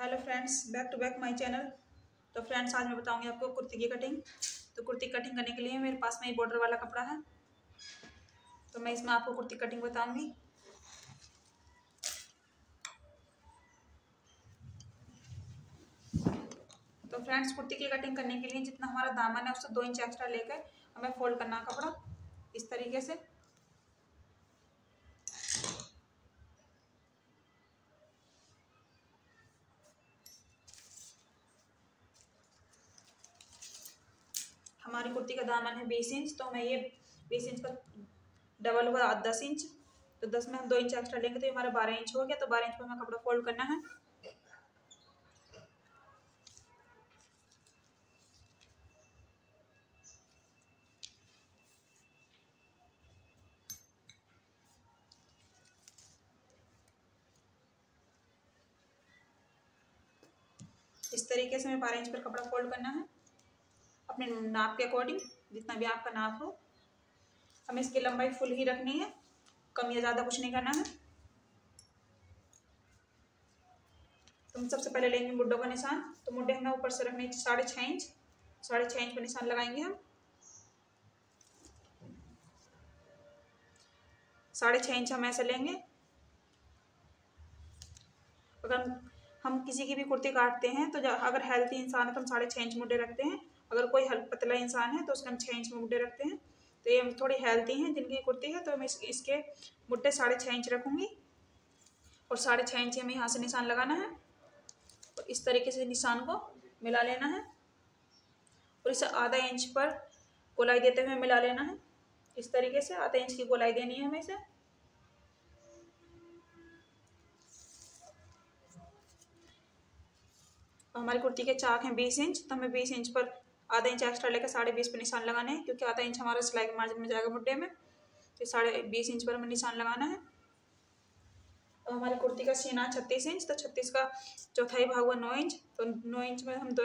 Hello friends, back to back my channel. तो friends, आज मैं बताऊँगी आपको कुर्ती की कटिंग। तो कुर्ती कटिंग करने के लिए मेरे पास में ही बॉर्डर वाला कपड़ा है। तो मैं इसमें आपको कुर्ती कटिंग बताऊँगी। तो फ्रेंड्स, कुर्ती की कटिंग करने के लिए जितना हमारा दामन है, उससे दो इंच एक्स्ट्रा लेकर हमें फोल्ड करना कपड़ा। इस तरीके से। हमारी कुर्ती का दामन है बीस इंच तो हमें ये बीस इंच का डबल होगा दस इंच। तो दस में हम दो इंच एक्स्ट्रा लेंगे तो ये हमारा बारह इंच हो गया तो बारह इंच पर हमें कपड़ा फोल्ड करना है। इस तरीके से हमें बारह इंच पर कपड़ा फोल्ड करना है। अपने नाप के अकॉर्डिंग, जितना भी आपका नाप हो। हमें इसकी लंबाई फुल ही रखनी है। कम या ज़्यादा कुछ नहीं करना है। तो हम सबसे पहले लेंगे मुड्डों का निशान। तो मुड्डे हमें ऊपर से रखने साढ़े छः इंच। साढ़े छः इंच पर निशान लगाएँगे हम। साढ़े छः इंच हम ऐसे लेंगे। अगर हम किसी की भी कुर्ती काटते हैं तो अगर हेल्थी इंसान है तो हम साढ़े छः इंच मुड्डे रखते हैं। अगर कोई हल्क पतला इंसान है तो उसके हम छः इंच में मुड्डे रखते हैं। तो ये थोड़ी हेल्थी हैं जिनकी कुर्ती है तो मैं इस, इसके मुड्डे साढ़े छः इंच रखूँगी। और साढ़े छः इंच हमें यहाँ से निशान लगाना है। और इस तरीके से निशान को मिला लेना है। और इसे आधा इंच पर गोलाई देते हुए मिला लेना है। इस तरीके से आधा इंच की गोलाई देनी है हमें इसे। हमारी कुर्ती के चाक हैं बीस इंच तो हमें बीस इंच पर आधा इंच एक्स्ट्रा लेकर साढ़े बीस पर निशान लगाना है क्योंकि आधा इंच हमारा सिलाई के मार्जिन में जाएगा मुड्डे में तो साढ़े बीस इंच पर हमें निशान लगाना है। तो हमारी कुर्ती का सीना छत्तीस इंच तो छत्तीस का चौथाई भाग हुआ नौ इंच तो नौ इंच में हम दो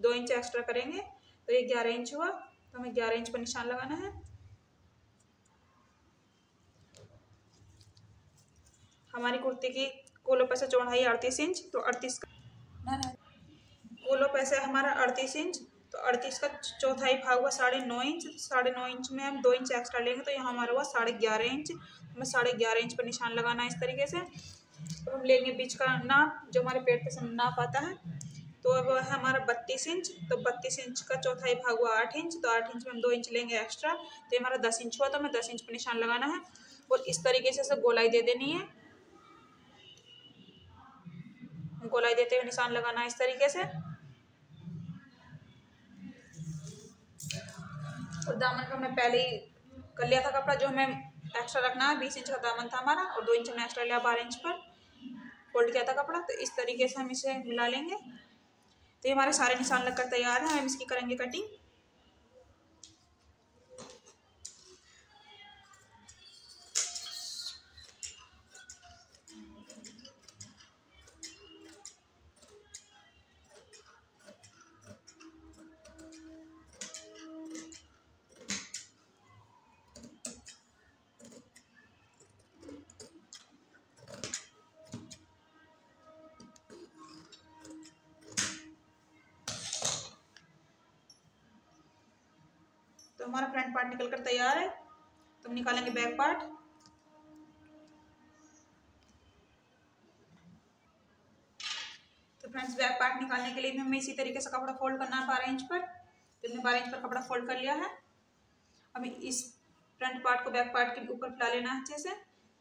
दो इंच एक्स्ट्रा करेंगे तो ये ग्यारह इंच हुआ तो हमें ग्यारह इंच पर निशान लगाना है। हमारी कुर्ती की कोलो पैसा चौड़ाई अड़तीस इंच तो अड़तीस का कोलो पैसे हमारा अड़तीस इंच तो अड़तीस का चौथाई भाग हुआ साढ़े नौ इंच साढ़े नौ इंच में हम दो इंच एक्स्ट्रा लेंगे तो यहाँ हमारा हुआ साढ़े ग्यारह इंच। हमें साढ़े ग्यारह इंच पर निशान लगाना है इस तरीके से। तो हम लेंगे बीच का नाप, जो हमारे पेट पे नाप आता है। तो अब है हमारा बत्तीस इंच तो बत्तीस इंच का चौथाई भाग हुआ आठ इंच तो आठ इंच में हम दो इंच लेंगे एक्स्ट्रा तो हमारा दस इंच हुआ तो हमें दस इंच पर निशान लगाना है। और इस तरीके से गोलाई दे देनी है। गोलाई देते हुए निशान लगाना है इस तरीके से। दामन का मैं पहले ही कर लिया था कपड़ा, जो हमें एक्स्ट्रा रखना है, बीस इंच का दामन था हमारा, और दो इंच हमने एक्स्ट्रा लिया बारह इंच पर। फोल्ड किया था कपड़ा तो इस तरीके से हम इसे मिला लेंगे। तो ये हमारे सारे निशान लगकर तैयार हैं, हम इसकी करेंगे कटिंग हमारा फ्रंट पार्ट निकल कर तैयार है। तो हम निकालेंगे बैक पार्ट। तो फ्रेंड्स, बैक पार्ट निकालने के लिए भी हमें इसी तरीके से कपड़ा फोल्ड करना है बारह इंच पर। तो हमने बारह इंच पर कपड़ा फोल्ड कर लिया है। हमें इस फ्रंट पार्ट को बैक पार्ट के ऊपर फैला लेना है अच्छे से।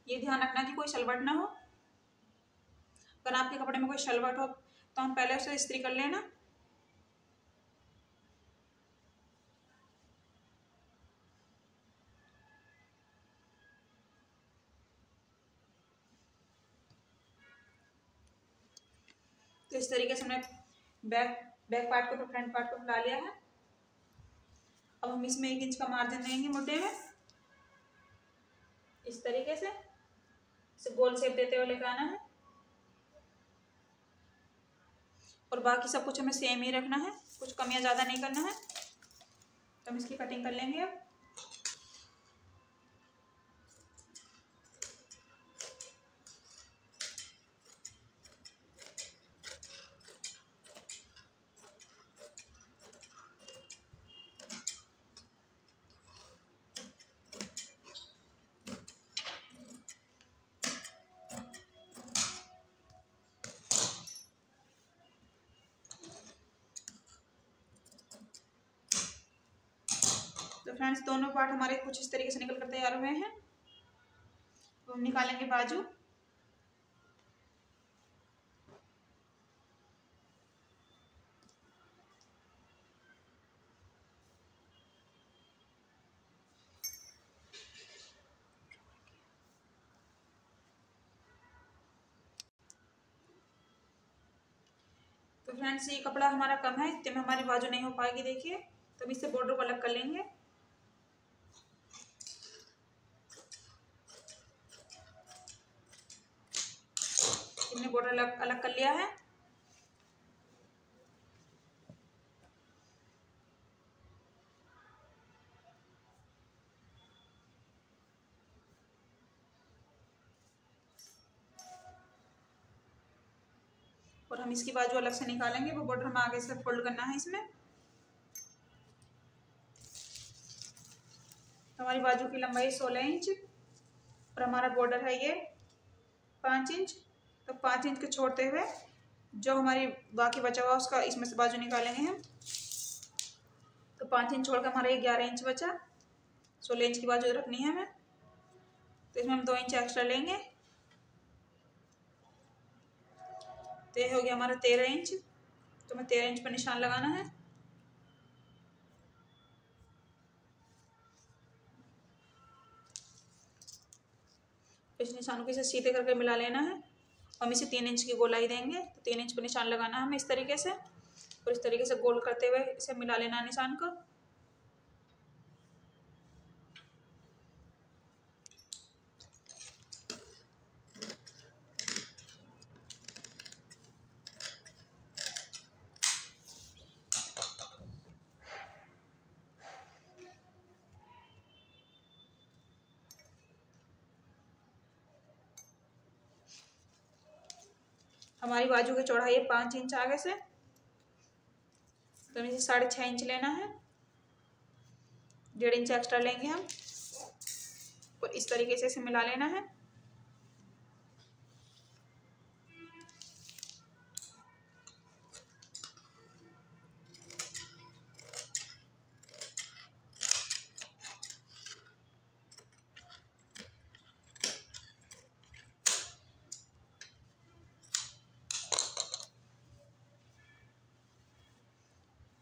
ये ध्यान रखना कि कोई शलवट ना हो। अगर आपके कपड़े में कोई शलवट हो तो हम पहले उसे इस्त्री कर लेना। तो इस तरीके से हमने बैक बैक पार्ट को फ्रंट पार्ट को फैला लिया है। अब हम इसमें एक इंच का मार्जिन देंगे मुड्डे में। इस तरीके से, इसे गोल शेप देते हुए लेकर आना है। और बाकी सब कुछ हमें सेम ही रखना है, कुछ कम या ज़्यादा नहीं करना है। तो हम इसकी कटिंग कर लेंगे अब। फ्रेंड्स दोनों पार्ट हमारे कुछ इस तरीके से निकल कर तैयार हुए हैं। तो हम निकालेंगे बाजू। तो फ्रेंड्स ये कपड़ा हमारा कम है, इतने में हमारी बाजू नहीं हो पाएगी, देखिए। तो हम इससे बॉर्डर को अलग कर लेंगे। बॉर्डर अलग अलग कर लिया है। और हम इसकी बाजू अलग से निकालेंगे, वो बॉर्डर हमें आगे से फोल्ड करना है इसमें। हमारी बाजू की लंबाई सोलह इंच, और हमारा बॉर्डर है ये पाँच इंच। तो पाँच इंच के छोड़ते हुए जो हमारी बाकी बचा हुआ उसका इसमें से बाजू निकालेंगे हम। तो पाँच इंच छोड़कर हमारा ये ग्यारह इंच बचा। सोलह इंच की बाजू रखनी है हमें। तो इसमें हम दो इंच एक्स्ट्रा लेंगे। तो ये हो गया हमारा तेरह इंच। तो हमें तेरह इंच पर निशान लगाना है। इस निशान को इसे सीधे करके मिला लेना है। हम इसे तीन इंच की गोलाई देंगे। तो तीन इंच पर निशान लगाना है हमें इस तरीके से। और इस तरीके से गोल करते हुए इसे मिला लेना निशान को। हमारी बाजू की चौड़ाई है पाँच इंच आगे से। तो मुझे साढ़े छः इंच लेना है। डेढ़ इंच एक्स्ट्रा लेंगे हम। और इस तरीके से इसे मिला लेना है।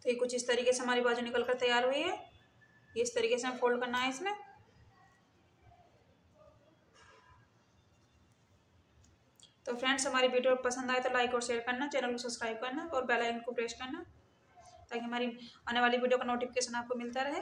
तो ये कुछ इस तरीके से हमारी बाजू निकल कर तैयार हुई है। ये इस तरीके से हमें फोल्ड करना है इसमें। तो फ्रेंड्स हमारी वीडियो पसंद आए तो लाइक और शेयर करना चैनल को सब्सक्राइब करना और बेल आइकन को प्रेस करना, ताकि हमारी आने वाली वीडियो का नोटिफिकेशन आपको मिलता रहे।